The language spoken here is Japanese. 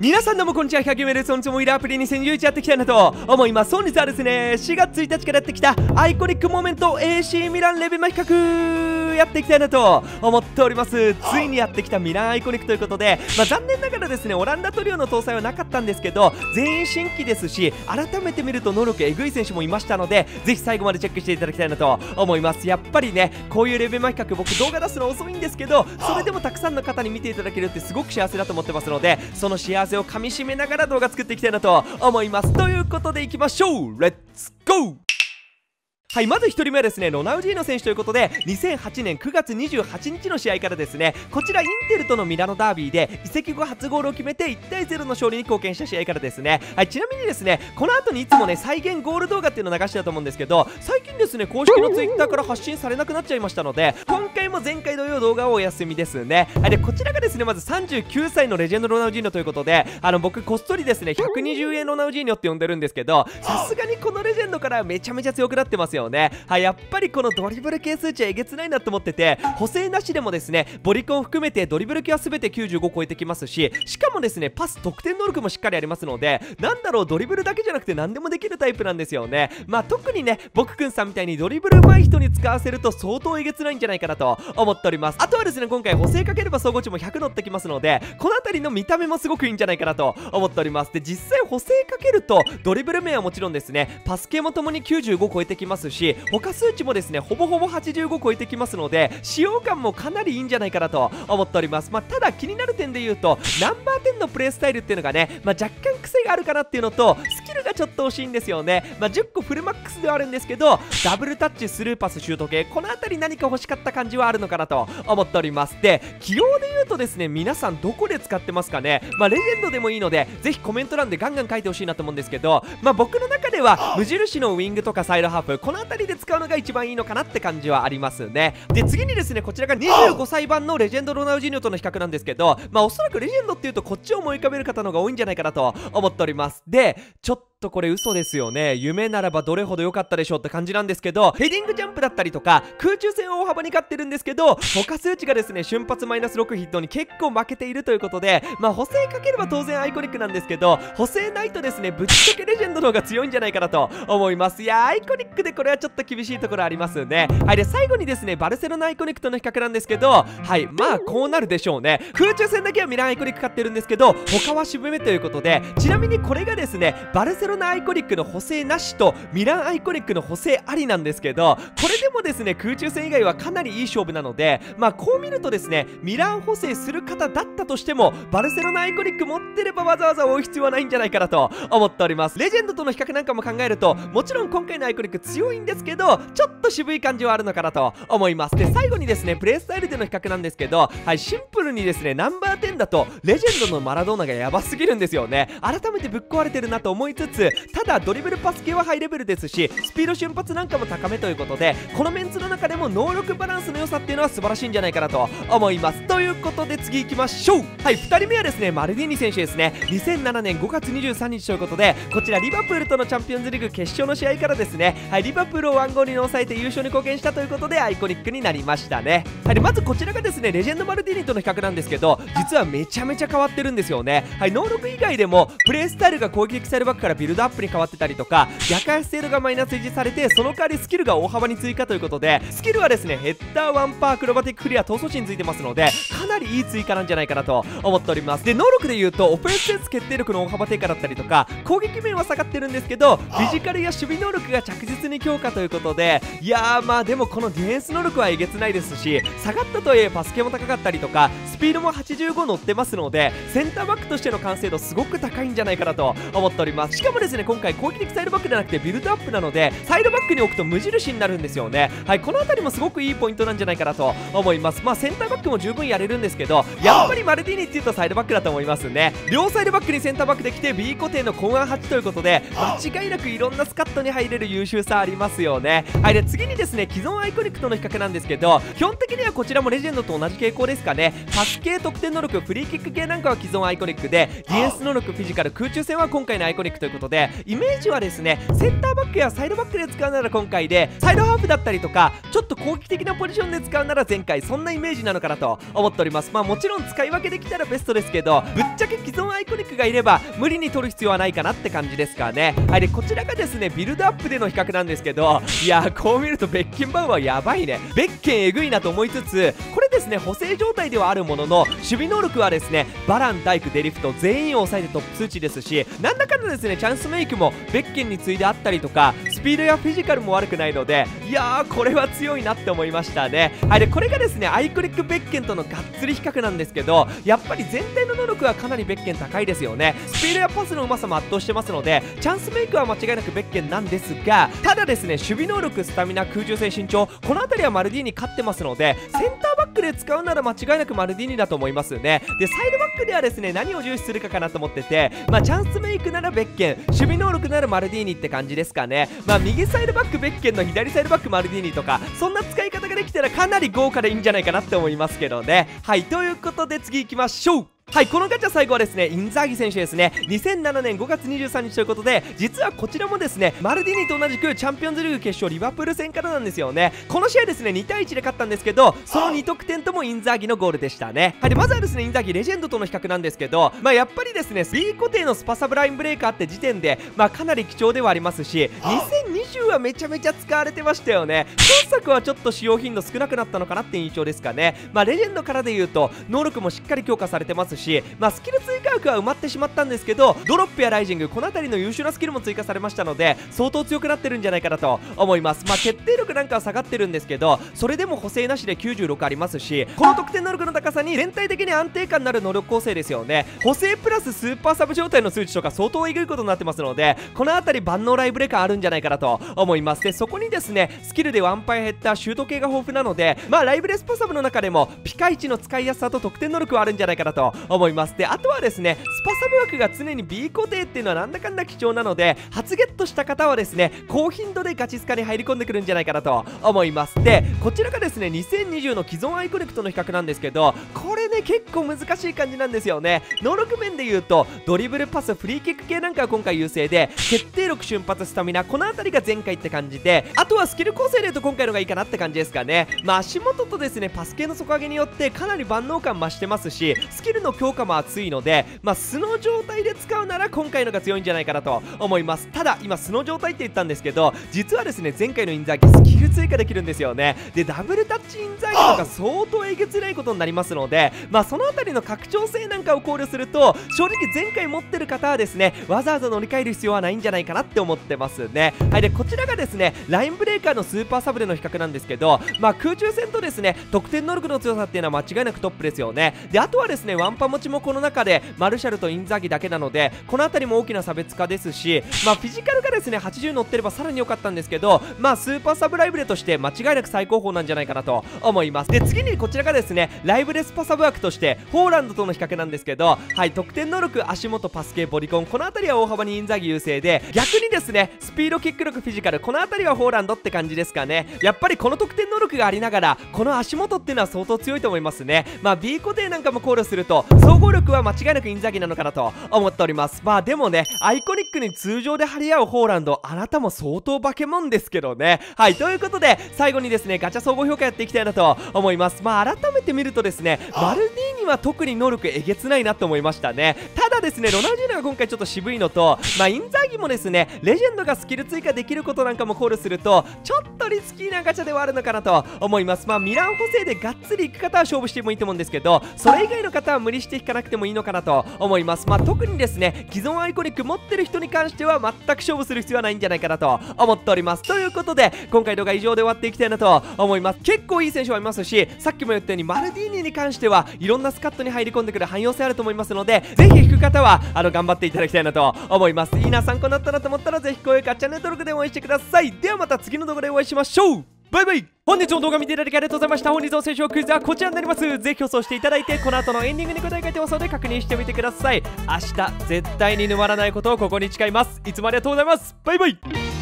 皆さんどうもこんにちは。100名です本日もウイイレアプリ2021やっていきたいなと思います。本日はですね4月1日からやってきたアイコニックモメント AC ミランレベルマ比較やっていきたいなと思っております。ついにやってきたミランアイコニックということで、まあ、残念ながらですねオランダトリオの搭載はなかったんですけど全員新規ですし改めて見ると能力えぐい選手もいましたのでぜひ最後までチェックしていただきたいなと思います。やっぱりねこういうレベマ企画僕動画出すの遅いんですけどそれでもたくさんの方に見ていただけるってすごく幸せだと思ってますのでその幸せをかみしめながら動画作っていきたいなと思います。ということでいきましょう。レッツゴーはいまず1人目はですねロナウジーノ選手ということで2008年9月28日の試合からですねこちらインテルとのミラノダービーで移籍後初ゴールを決めて1対0の勝利に貢献した試合からですね。はいちなみにですねこの後にいつもね再現ゴール動画っていうのを流してたと思うんですけど最近ですね公式のツイッターから発信されなくなっちゃいましたので今回も前回同様動画をお休みですね。はいでこちらがですねまず39歳のレジェンドロナウジーノということであの僕こっそりですね120円ロナウジーノって呼んでるんですけどさすがにこのレジェンドからめちゃめちゃ強くなってますよ。よね。はいやっぱりこのドリブル係数値はえげつないなと思ってて補正なしでもですねボリコン含めてドリブル系は全て95超えてきますししかもですねパス得点能力もしっかりありますのでなんだろうドリブルだけじゃなくて何でもできるタイプなんですよね。まあ特にね僕くんさんみたいにドリブル上手い人に使わせると相当えげつないんじゃないかなと思っております。あとはですね今回補正かければ総合値も100乗ってきますのでこの辺りの見た目もすごくいいんじゃないかなと思っております。で実際補正かけるとドリブル面はもちろんですねパス系もともに95超えてきますし他数値もですねほぼほぼ85超えてきますので使用感もかなりいいんじゃないかなと思っております。まあ、ただ気になる点で言うとナンバー10のプレイスタイルっていうのがね、まあ、若干癖があるかなっていうのとスキルちょっと惜しいんですよね、まあ、10個フルマックスではあるんですけどダブルタッチスルーパスシュート系この辺り何か欲しかった感じはあるのかなと思っております。で起用で言うとですね皆さんどこで使ってますかね。まあレジェンドでもいいのでぜひコメント欄でガンガン書いてほしいなと思うんですけどまあ僕の中では無印のウィングとかサイドハーフこの辺りで使うのが一番いいのかなって感じはありますね。で次にですねこちらが25歳版のレジェンドロナウジーニョとの比較なんですけどまあおそらくレジェンドっていうとこっちを思い浮かべる方の方が多いんじゃないかなと思っております。でちょっとこれ嘘ですよね。夢ならばどれほど良かったでしょうって感じなんですけどヘディングジャンプだったりとか空中戦を大幅に勝ってるんですけど他数値がですね瞬発マイナス6ヒットに結構負けているということでまあ補正かければ当然アイコニックなんですけど補正ないとですねぶっちゃけレジェンドの方が強いんじゃないかなと思います。いやアイコニックでこれはちょっと厳しいところありますよね。はいで最後にですねバルセロナアイコニックとの比較なんですけどはいまあこうなるでしょうね。空中戦だけはミランアイコニック勝ってるんですけど他は渋めということでちなみにこれがですねバルセロナロナアイコニックの補正なしとミランアイコニックの補正ありなんですけどこれでもですね空中戦以外はかなりいい勝負なのでまあこう見るとですねミラン補正する方だったとしてもバルセロナアイコニック持ってればわざわざ追う必要はないんじゃないかなと思っております。レジェンドとの比較なんかも考えるともちろん今回のアイコニック強いんですけどちょっと渋い感じはあるのかなと思います。で最後にですねプレイスタイルでの比較なんですけどはいシンプルにですねナンバー10だとレジェンドのマラドーナがやばすぎるんですよね。改めてぶっ壊れてるなと思いつつただドリブルパス系はハイレベルですしスピード瞬発なんかも高めということでこのメンツの中でも能力バランスの良さっていうのは素晴らしいんじゃないかなと思います。ということで次行きましょう。はい2人目はですねマルディーニ選手ですね。2007年5月23日ということでこちらリバプールとのチャンピオンズリーグ決勝の試合からですね。はいリバプールを1ゴールに抑えて優勝に貢献したということでアイコニックになりましたね。はいまずこちらがですねレジェンドマルディーニとの比較なんですけど実はめちゃめちゃ変わってるんですよね。はい能力以外でもプレースタイルが攻撃サイドバックからビルドアップに変わってたりとか逆足精度がマイナス維持されてその代わりスキルが大幅に追加ということでスキルはですねヘッダーワンパークロバティッククリア逃走値についてますのでかなりいい追加なんじゃないかなと思っております。で能力で言うとオフェンスセンス決定力の大幅低下だったりとか攻撃面は下がってるんですけどフィジカルや守備能力が着実に強化ということでいやーまあでもこのディフェンス能力はえげつないですし下がったとはいえパス系も高かったりとかスピードも85乗ってますのでセンターバックとしての完成度すごく高いんじゃないかなと思っております。しかもですね今回攻撃的サイドバックではなくてビルドアップなのでサイドバックに置くと無印になるんですよね。はいこの辺りもすごくいいポイントなんじゃないかなと思います。まあセンターバックも十分やれるんですけどやっぱりマルティーニっていうとサイドバックだと思いますね両サイドバックにセンターバックできて B 固定の後腕8ということで間違いなくいろんなスカットに入れる優秀さありますよね。はいで次にですね既存アイコニックとの比較なんですけど基本的にはこちらもレジェンドと同じ傾向ですかね。パス系得点能力フリーキック系なんかは既存アイコニックでディフェンス能力フィジカル空中戦は今回のアイコニックということでイメージはですねセンターバックやサイドバックで使うなら今回でサイドハーフだったりとかちょっと攻撃的なポジションで使うなら前回そんなイメージなのかなと思っております。まあもちろん使い分けできたらベストですけどぶっちゃけ既存アイコニックがいれば無理に取る必要はないかなって感じですからね。はいでこちらがですねビルドアップでの比較なんですけどいやこう見るとベッケンバウアーやばいね。ベッケンえぐいなと思いつつこれですね補正状態ではあるものの守備能力はですねバラン、ダイク、デリフト全員を抑えてトップ数値ですしなんだかんだですねチャャンスメイクもベッケンに次いであったりとかスピードやフィジカルも悪くないのでいやーこれは強いなって思いましたね。はいでこれがですねアイコニックベッケンとのがっつり比較なんですけどやっぱり全体の能力はかなりベッケン高いですよね。スピードやパスのうまさも圧倒してますのでチャンスメイクは間違いなくベッケンなんですがただですね守備能力スタミナ空中戦身長この辺りはマルディーニ勝ってますのでセンターックで使うなら間違いなくマルディーニだと思いますよね。でサイドバックではですね何を重視するかかなと思っててまあチャンスメイクならベッケン守備能力ならマルディーニって感じですかね。まあ右サイドバックベッケンの左サイドバックマルディーニとかそんな使い方ができたらかなり豪華でいいんじゃないかなって思いますけどね。はいということで次行きましょう。はいこのガチャ最後はですねインザーギ選手ですね。2007年5月23日ということで実はこちらもですねマルディーニと同じくチャンピオンズリーグ決勝リバプール戦からなんですよね。この試合ですね2対1で勝ったんですけどその2得点ともインザーギのゴールでしたね。はいでまずはですねインザーギレジェンドとの比較なんですけどまあやっぱりですね B 固定のスパサブラインブレーカーって時点でまあかなり貴重ではありますし2020はめちゃめちゃ使われてましたよね。今作はちょっと使用頻度少なくなったのかなって印象ですかね。まあレジェンドからで言うと能力もしっかり強化されてますしまあスキル追加枠は埋まってしまったんですけどドロップやライジングこの辺りの優秀なスキルも追加されましたので相当強くなってるんじゃないかなと思います。まあ決定力なんかは下がってるんですけどそれでも補正なしで96ありますしこの得点能力の高さに全体的に安定感のある能力構成ですよね。補正プラススーパーサブ状態の数値とか相当えぐいことになってますのでこの辺り万能ライブレ感あるんじゃないかなと思います。でそこにですねスキルでワンパイ減ったシュート系が豊富なのでまあライブレスパサブの中でもピカ1の使いやすさと得点能力はあるんじゃないかなと思います。であとはですねスパサブ枠が常に B 固定っていうのはなんだかんだ貴重なので初ゲットした方はですね高頻度でガチスカに入り込んでくるんじゃないかなと思います。でこちらがですね2020の既存アイコニックとの比較なんですけどこれね結構難しい感じなんですよね。能力面で言うとドリブルパスフリーキック系なんかは今回優勢で決定力瞬発スタミナこの辺りが前回って感じであとはスキル構成で言うと今回のがいいかなって感じですかね。まあ足元とですねパス系の底上げによってかなり万能感増してますしスキルの強化も厚いのでまあ素の状態で使うなら今回のが強いんじゃないかなと思います。ただ今素の状態って言ったんですけど実はですね前回のインザーギスキル追加できるんですよね。でダブルタッチインザーギとか相当えげつないことになりますのでまあその辺りの拡張性なんかを考慮すると正直前回持ってる方はですねわざわざ乗り換える必要はないんじゃないかなって思ってますね。はいでこちらがですねラインブレーカーのスーパーサブでの比較なんですけどまあ空中戦とですね得点能力の強さっていうのは間違いなくトップですよね。であとはですねワンパ持ちもこの中でマルシャルとインザーギだけなのでこの辺りも大きな差別化ですしまあフィジカルがですね80乗ってればさらに良かったんですけどまあスーパーサブライブレとして間違いなく最高峰なんじゃないかなと思います。で次にこちらがですねライブレスパサブ枠としてホーランドとの比較なんですけどはい得点能力足元パス系ボディコンこの辺りは大幅にインザギ優勢で逆にですねスピードキック力フィジカルこの辺りはホーランドって感じですかね。やっぱりこの得点能力がありながらこの足元っていうのは相当強いと思いますね。まあ B 固定なんかも考慮すると総合力は間違いなくインザギなのかなと思っております。まあでもねアイコニックに通常で張り合うホーランドあなたも相当化け物ですけどね。はいということで最後にですねガチャ総合評価やっていきたいなと思います。まあ改めて見るとですねマルディー。ニは特に能力えげつないなと思いましたね。ただですねロナウジーナが今回ちょっと渋いのとまあインザーギもですねレジェンドがスキル追加できることなんかも考慮するとちょっとリスキーなガチャではあるのかなと思います。まあミラン補正でがっつりいく方は勝負してもいいと思うんですけどそれ以外の方は無理して引かなくてもいいのかなと思います。まあ特にですね既存アイコニック持ってる人に関しては全く勝負する必要はないんじゃないかなと思っております。ということで今回動画以上で終わっていきたいなと思います。結構いい選手はいますしさっきも言ったようにマルディーニに関してはいろんなスカットに入り込んでくる汎用性あると思いますのでぜひ引く方はあの頑張っていただきたいなと思います。いいな参考になったなと思ったらぜひ高評価チャンネル登録で応援してください。ではまた次の動画でお会いしましょう。バイバイ。本日も動画見ていただきありがとうございました。本日の選手クイズはこちらになります。ぜひ予想していただいてこの後のエンディングに答え書いてますので確認してみてください。明日絶対に沼らないことをここに誓います。いつもありがとうございます。バイバイ。